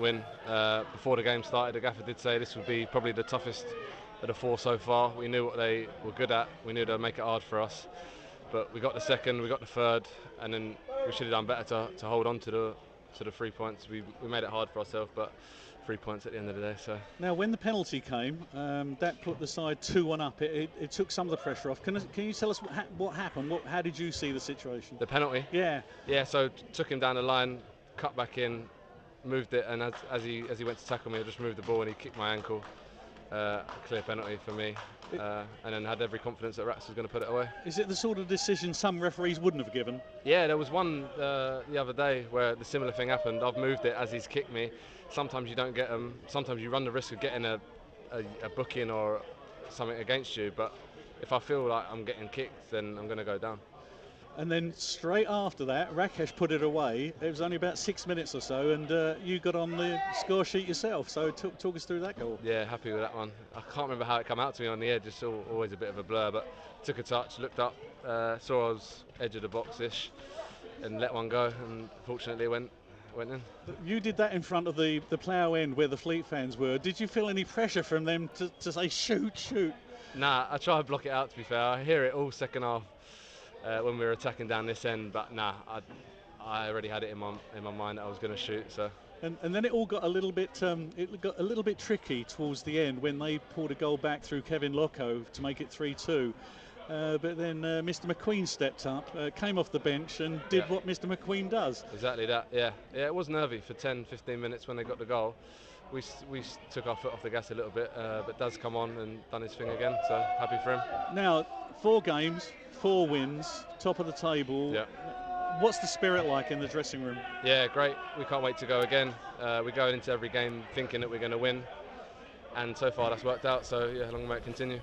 win. Uh, before the game started, the gaffer did say this would be probably the toughest of the four so far. We knew what they were good at. We knew they'd make it hard for us. But we got the second, we got the third, and then we should have done better to, to hold on to the to the three points. We, we made it hard for ourselves, but three points at the end of the day. So Now, when the penalty came, um, that put the side 2 1 up. It, it, it took some of the pressure off. Can, can you tell us what, ha- what happened? What, how did you see the situation? the penalty, Yeah. yeah. So t- took him down the line, cut back in, moved it, and as, as he as he went to tackle me, I just moved the ball and he kicked my ankle. Uh, clear penalty for me, uh, and then had every confidence that Rats was going to put it away. Is it the sort of decision some referees wouldn't have given? Yeah, there was one uh, the other day where the similar thing happened. I've moved it as he's kicked me. Sometimes you don't get them. Sometimes you run the risk of getting a, a, a booking or something against you. But if I feel like I'm getting kicked, then I'm going to go down. And then straight after that, Rakish put it away. It was only about six minutes or so, and uh, you got on the score sheet yourself. So talk, talk us through that goal. Yeah, happy with that one. I can't remember how it came out to me on the edge. It's al- always a bit of a blur. But took a touch, looked up, uh, saw I was edge of the box-ish, and let one go. And fortunately, it went went in. You did that in front of the, the plough end where the Fleet fans were. Did you feel any pressure from them to, to say shoot, shoot? Nah, I try to block it out. To be fair, I hear it all second half uh, when we were attacking down this end, but nah, I, I already had it in my in my mind that I was going to shoot. So And, and then it all got a little bit um, it got a little bit tricky towards the end when they pulled a goal back through Kevin Lokko to make it 3-2. Uh, but then uh, Mr. McQueen stepped up, uh, came off the bench, and did Yeah. what Mr. McQueen does. exactly that. Yeah, yeah, it was nervy for 10, 15 minutes when they got the goal. We we took our foot off the gas a little bit, uh, but does come on and done his thing again. So happy for him. Now, four games, four wins, top of the table. Yeah. What's the spirit like in the dressing room? Yeah, great. We can't wait to go again. Uh, we're going into every game thinking that we're going to win, and so far that's worked out. So yeah, long may it continue.